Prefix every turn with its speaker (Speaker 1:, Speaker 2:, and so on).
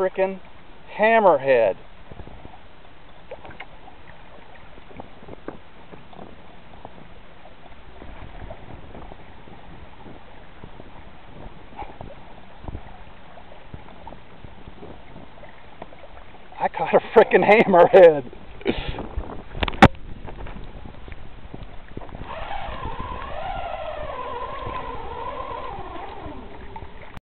Speaker 1: frickin' hammerhead. I caught a frickin' hammerhead.